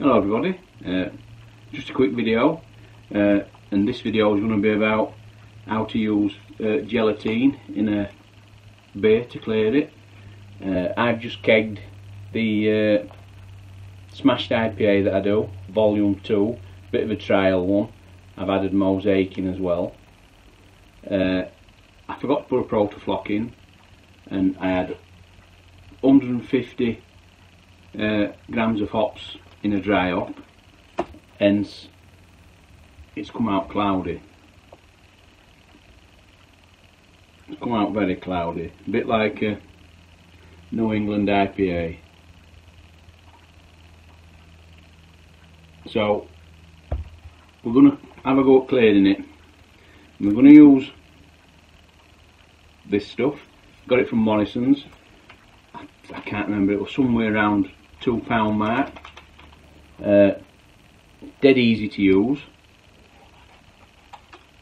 Hello everybody, uh, just a quick video uh, and this video is going to be about how to use uh, gelatine in a beer to clear it. Uh, I've just kegged the uh, smashed IPA that I do, volume 2, bit of a trial one. I've added mosaic in as well. Uh, I forgot to put a protafloc in and I had 150 uh, grams of hops in a dry hop. Hence it's come out cloudy. It's come out very cloudy. A bit like a New England IPA so we're going to have a go at cleaning it. We're going to use this stuff. Got it from Morrison's. I, can't remember. It was somewhere around two pound mark uh, dead easy to use.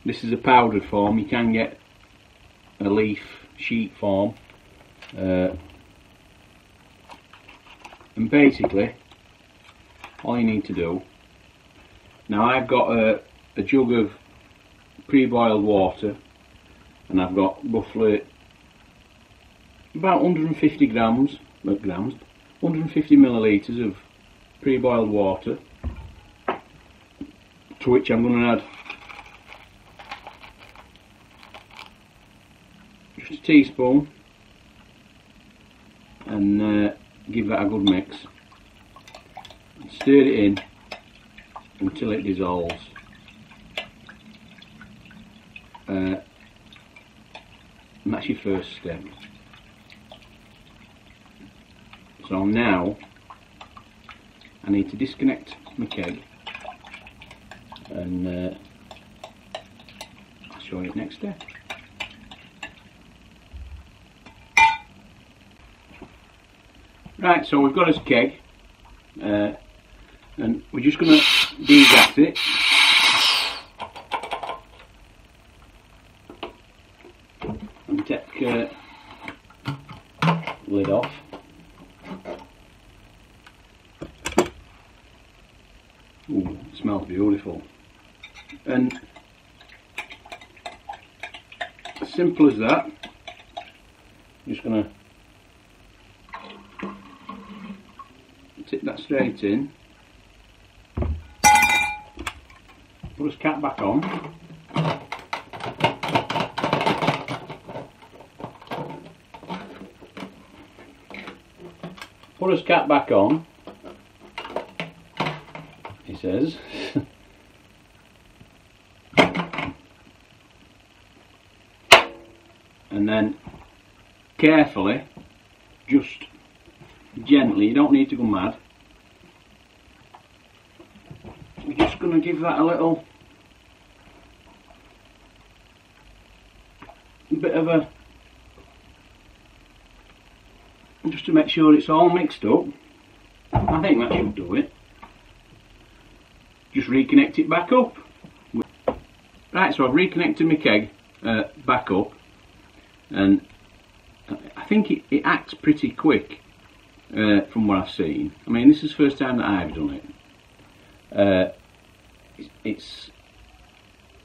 This is a powdered form. You can get a leaf sheet form. Uh, and basically, all you need to do. Now I've got a, a jug of pre-boiled water, and I've got roughly about 150 grams, grams, 150 millilitres of pre-boiled water to which I'm going to add just a teaspoon and uh, give that a good mix. Stir it in until it dissolves. Uh, that's your first step. So now I need to disconnect my keg and uh, I'll show you next step. Right, so we've got this keg uh, and we're just going to degas it. And take uh, lid off. Ooh, smells beautiful. And simple as that, I'm just to tip that straight in, put his cap back on, put his cap back on he says. and then carefully, just gently, you don't need to go mad. We're just going to give that a little bit of a just to make sure it's all mixed up. I think that should do it just reconnect it back up. Right, so I've reconnected my keg uh, back up and I think it, it acts pretty quick uh, from what I've seen. I mean, this is the first time that I've done it. Uh, it's, it's,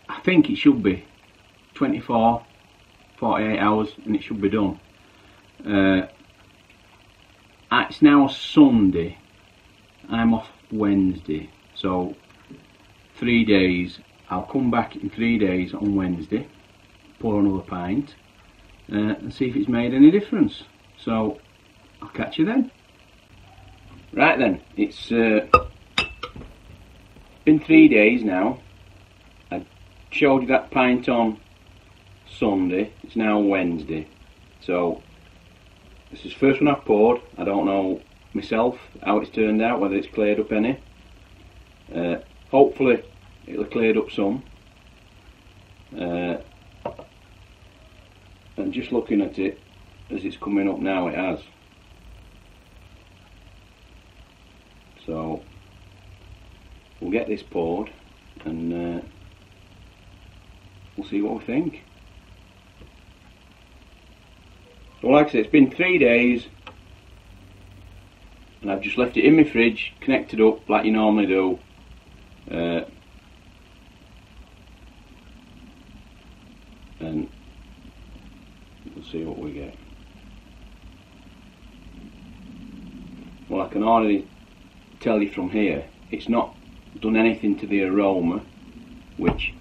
I think it should be 24, 48 hours and it should be done. Uh, it's now Sunday, I'm off Wednesday, so three days. I'll come back in three days on Wednesday, pour another pint, uh, and see if it's made any difference. So I'll catch you then. Right then, it's uh, been three days now. I showed you that pint on Sunday. It's now Wednesday. So this is the first one I've poured. I don't know myself how it's turned out, whether it's cleared up any. Uh, hopefully it'll cleared up some. Uh, and just looking at it as it's coming up now it has. So we'll get this poured and uh, we'll see what we think. So like I said it's been three days and I've just left it in my fridge connected up like you normally do uh, and we'll see what we get. Well I can already tell you from here it's not done anything to the aroma which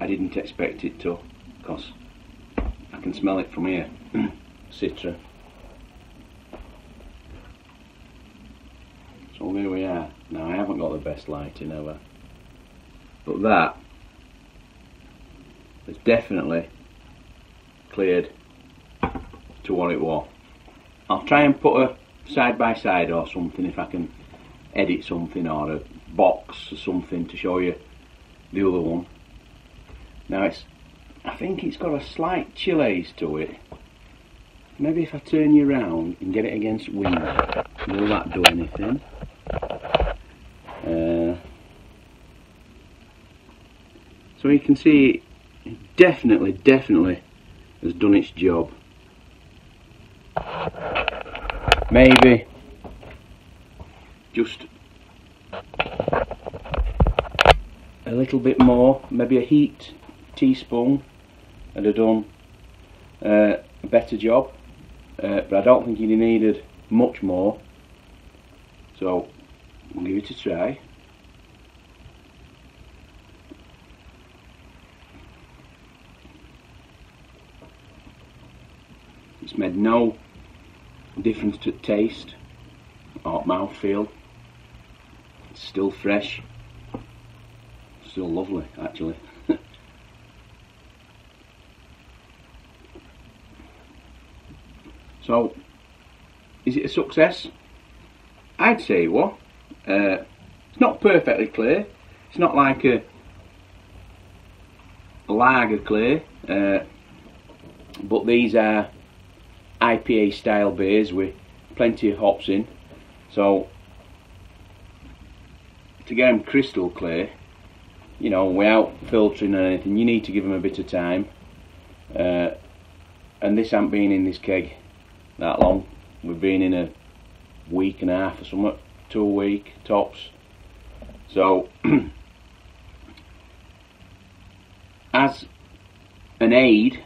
I didn't expect it to because I can smell it from here citra. So here we are. Now I haven't got the best lighting ever but that has definitely cleared to what it was I'll try and put a side by side or something if I can edit something or a box or something to show you the other one. Now it's, I think it's got a slight chill haze to it. Maybe if I turn you around and get it against wind, will that do anything? Uh, so you can see it definitely, definitely has done its job. Maybe just a little bit more, maybe a heat teaspoon would have done uh, a better job uh, but I don't think you needed much more so we'll give it a try made no difference to taste or mouthfeel It's still fresh. Still lovely actually. So is it a success? I'd say what uh, it's not perfectly clear. It's not like a, a lager clear uh, but these are IPA style beers with plenty of hops in so to get them crystal clear, you know, without filtering or anything, you need to give them a bit of time. Uh, and this hasn't been in this keg that long. We've been in a week and a half or something, two week tops. So, as an aid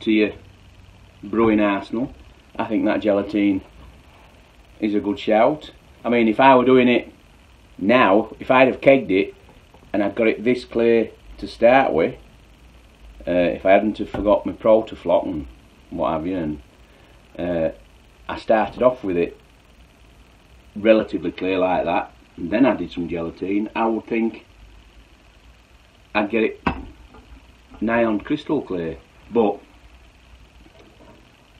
to your brewing arsenal, I think that gelatine is a good shout. I mean, if I were doing it now, if I'd have kegged it and I'd got it this clear to start with, uh, if I hadn't have forgot my Protafloc and what have you, and uh, I started off with it relatively clear like that, and then I did some gelatine, I would think I'd get it nigh on crystal clear. But,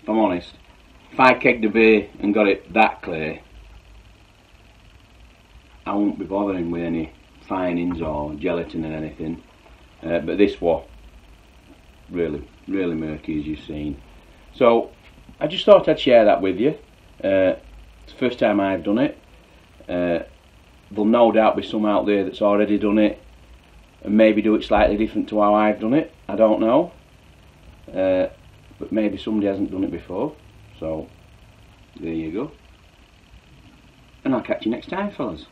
if I'm honest, if I kegged a beer and got it that clear, I won't be bothering with any finings or gelatin or anything. Uh, but this was really, really murky as you've seen. So I just thought I'd share that with you. Uh, it's the first time I've done it. Uh, there'll no doubt be some out there that's already done it and maybe do it slightly different to how I've done it. I don't know. Uh, but maybe somebody hasn't done it before. So there you go. And I'll catch you next time fellas.